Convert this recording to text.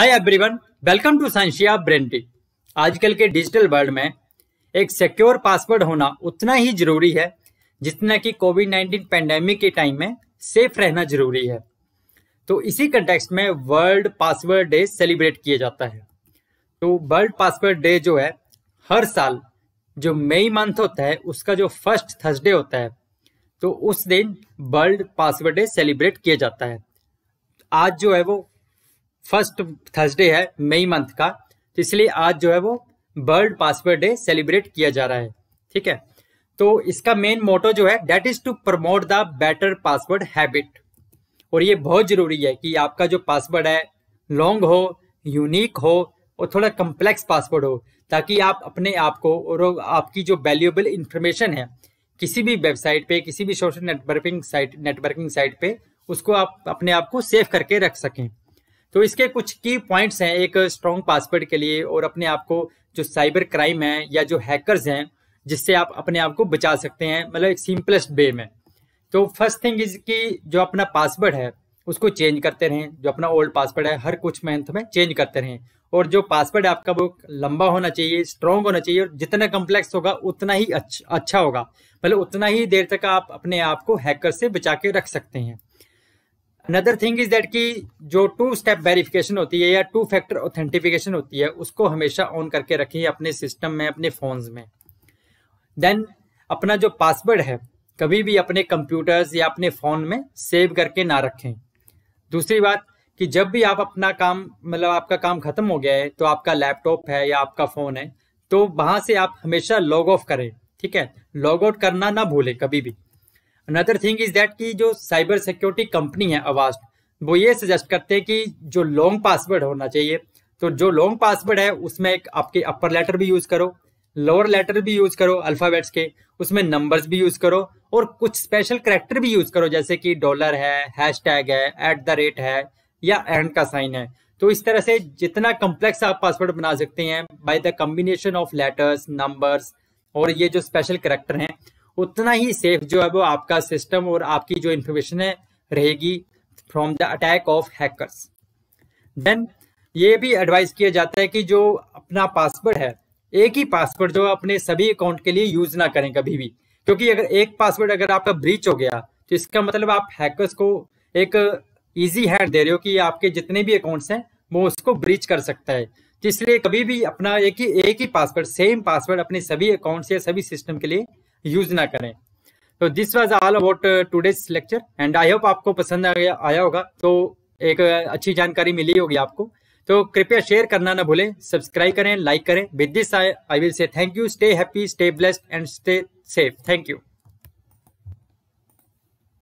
Hi everyone welcome to साइंशिया ब्रेंटी आजकल के डिजिटल वर्ल्ड में एक सिक्योर पासवर्ड होना उतना ही ज़रूरी है, जितना कि कोविड 19 पेंडेमिक के टाइम में सेफ़ रहना ज़रूरी है। तो इसी कंटेक्स्ट में वर्ल्ड पासवर्ड डे सेलिब्रेट किया जाता है। तो वर्ल्ड पासवर्ड डे जो है, हर साल जो मई मंथ होता है, उसका जो फ़र्स्ट थर्सडे होता है तो उस दिन वर्ल्ड पासवर्ड डे सेलिब्रेट किया जाता है। आज जो है वो फ़र्स्ट थर्सडे है, मई मंथ का तो इसलिए आज जो है वो वर्ल्ड पासवर्ड डे सेलिब्रेट किया जा रहा है, ठीक है? तो इसका मेन मोटो जो है that is to promote the better password habit और ये बहुत ज़रूरी है कि आपका जो पासवर्ड है लॉन्ग हो यूनिक हो, और थोड़ा कम्प्लेक्स पासवर्ड हो, ताकि आप अपने आप को और आपकी जो वैल्यूएबल इंफॉर्मेशन है, किसी भी वेबसाइट पे, किसी भी social networking site networking site पे, उसको आप अपने आप को सेव करके रख सकें। तो इसके कुछ की पॉइंट्स हैं एक स्ट्रॉन्ग पासवर्ड के लिए और अपने आप को जो साइबर क्राइम है या जो हैकर्स हैं, जिससे आप अपने आप को बचा सकते हैं मतलब एक सिंपलेस्ट वे में। तो फ़र्स्ट थिंग इज़ कि जो अपना पासवर्ड है, उसको चेंज करते रहें। जो अपना ओल्ड पासवर्ड है, हर कुछ मंथ में चेंज करते रहें। और जो पासवर्ड है आपका वो लंबा होना चाहिए स्ट्रॉन्ग होना चाहिए, और जितना कम्प्लेक्स होगा, उतना ही अच्छा अच्छा होगा। मतलब उतना ही देर तक आप अपने आप को हैकर से बचा के रख सकते हैं। अनदर थिंग इज़ दैट कि जो टू स्टेप वेरिफिकेशन होती है या टू फैक्टर ऑथेंटिफिकेशन होती है, उसको हमेशा ऑन करके रखें अपने सिस्टम में, अपने फोन्स में। देन अपना जो पासवर्ड है, कभी भी अपने कंप्यूटर्स या अपने फ़ोन में सेव करके ना रखें। दूसरी बात कि जब भी आप अपना काम मतलब आपका काम खत्म हो गया है तो आपका लैपटॉप है या आपका फ़ोन है तो वहाँ से आप हमेशा लॉग ऑफ़ करें, ठीक है? लॉग आउट करना ना भूलें कभी भी। अनदर थिंग इज़ दैट कि जो साइबर सिक्योरिटी कंपनी है अवास्ट वो ये सजेस्ट करते हैं कि जो लॉन्ग पासवर्ड होना चाहिए। तो जो लॉन्ग पासवर्ड है, उसमें एक आपके अपर लेटर भी यूज़ करो लोअर लेटर भी यूज़ करो अल्फाबेट्स के, उसमें नंबर्स भी यूज़ करो और कुछ स्पेशल करेक्टर भी यूज़ करो, जैसे कि डॉलर है हैश टैग है एट द रेट है या एंड का साइन है। तो इस तरह से जितना कम्प्लेक्स आप पासवर्ड बना सकते हैं by the combination of letters numbers और ये जो स्पेशल करेक्टर हैं उतना ही सेफ़ जो है वो आपका सिस्टम और आपकी जो इंफॉर्मेशन है रहेगी from the attack of hackers then ये भी एडवाइस किया जाता है कि जो अपना पासवर्ड है, एक ही पासवर्ड जो अपने सभी अकाउंट के लिए यूज़ ना करें कभी भी। क्योंकि अगर एक पासवर्ड अगर आपका ब्रीच हो गया तो इसका मतलब आप हैकर्स को एक इजी हैंड दे रहे हो कि आपके जितने भी अकाउंट्स हैं, वो उसको ब्रीच कर सकता है। तो इसलिए कभी भी अपना एक ही एक ही पासवर्ड सेम पासवर्ड अपने सभी अकाउंट्स या सभी सिस्टम के लिए यूज़ ना करें। तो this was all about today's lecture and I hope आपको पसंद आया आया होगा तो एक अच्छी जानकारी मिली होगी आपको। तो कृपया शेयर करना ना भूलें सब्सक्राइब करें लाइक करें। With this I will say thank you stay happy stay blessed and stay safe thank you